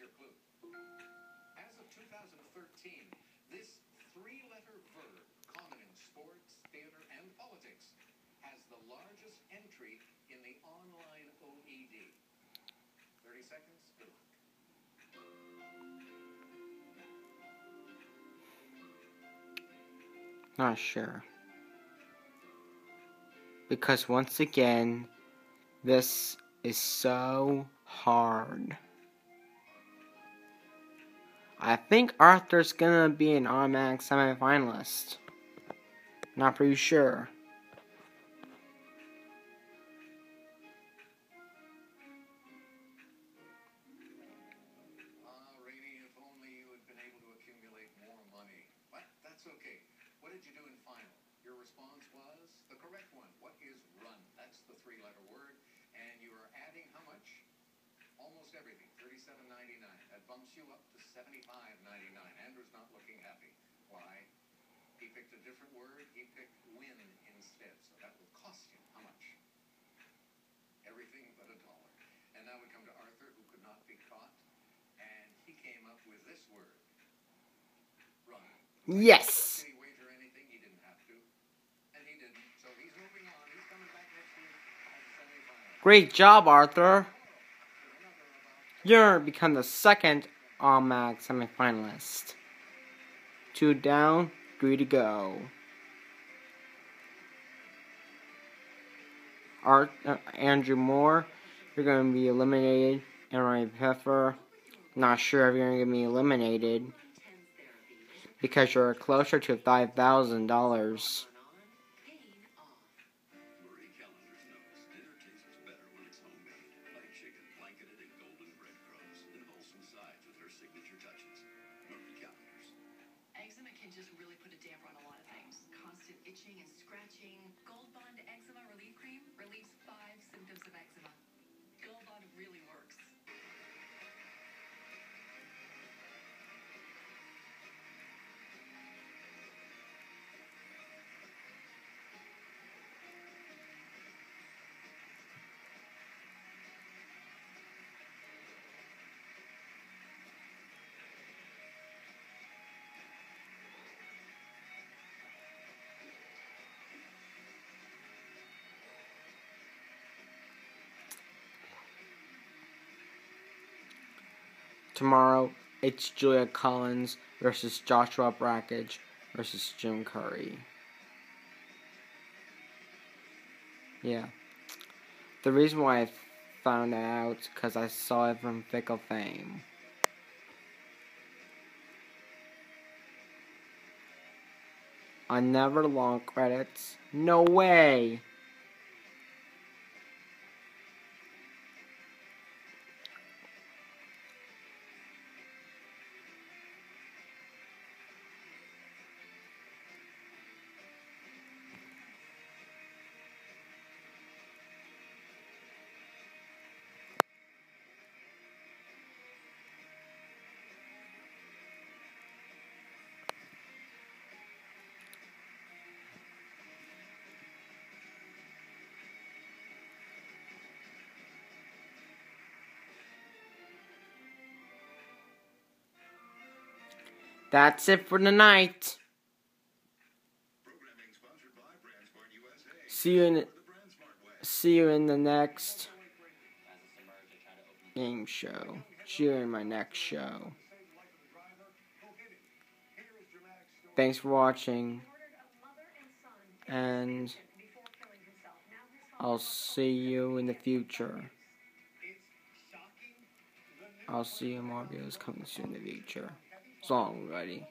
your clue. As of 2013, this three-letter verb, common in sports, theater, and politics, has the largest entry in the online OED. 30 seconds. Good luck. Not sure. Because once again, this is so hard. I think Arthur's gonna be an automatic semifinalist. Not pretty sure. Bumps you up to seventy-five ninety-nine. Andrew's not looking happy. Why? He picked a different word. He picked win instead. So that will cost him how much? Everything but a dollar. And now we come to Arthur, who could not be caught and he came up with this word. Run. Yes! He wager anything? He didn't have to. And he didn't. So he's moving on. He's coming back next week at semifinal. Great job, Arthur. With another about You're become the second all Mag semifinalist. Two down, three to go. Art, uh, Andrew Moore, you're going to be eliminated. Aaron Peffer, not sure if you're going to be eliminated because you're closer to $5,000. Can just really put a damper on a lot of things. Constant itching and scratching. Gold Bond Eczema Relief Cream relieves five symptoms of eczema. Gold Bond really works. Tomorrow, it's Julia Collins versus Joshua Brakhage versus Jim Coury. Yeah. The reason why I found out because I saw it from Fikkle Fame. I never long credits. No way. That's it for tonight. See you in see you in the next game show. See you in my next show. Thanks for watching, and I'll see you in the future. I'll see you more videos coming soon in the future. So long, everybody.